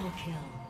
Triple kill.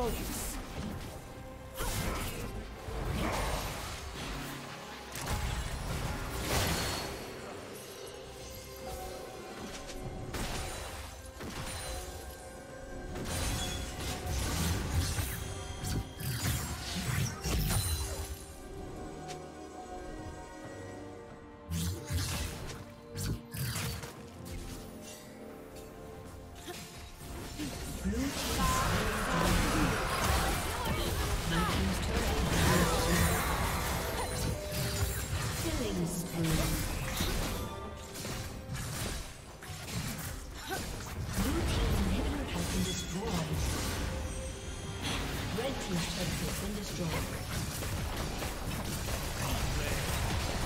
Foes.